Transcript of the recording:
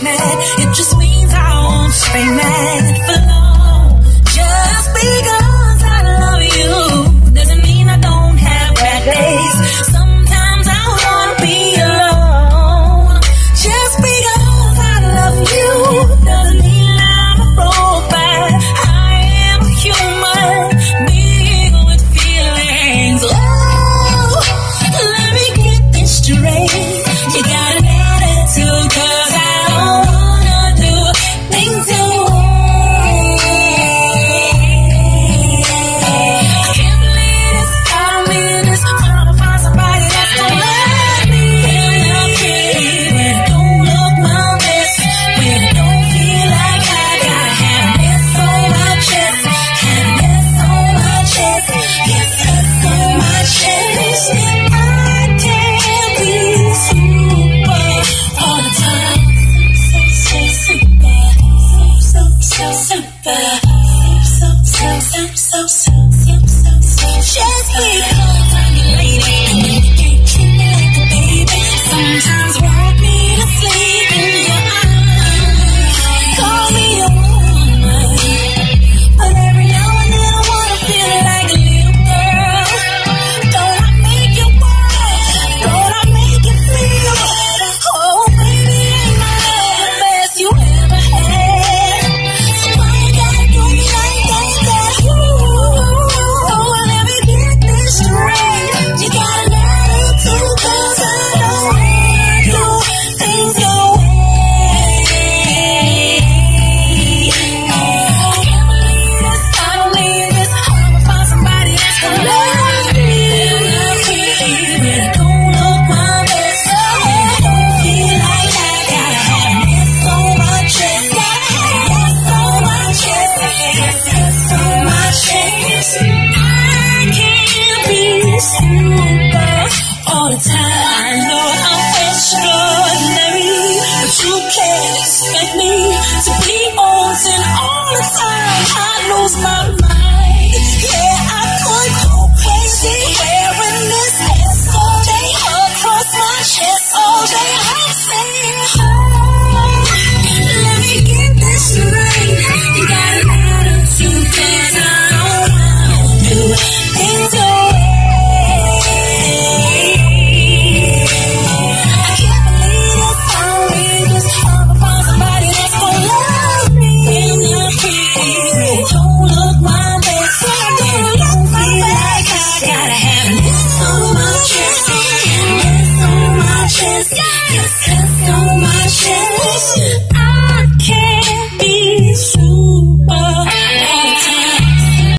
mad. It just means I won't stay mad for long. Just because I love you doesn't mean I don't have bad days. Sometimes I wanna be alone. Just because I love you doesn't mean I'm a robot. I am a human being with feelings. Oh, let me get this straight. So super, so so so. Just because I'm super all the time.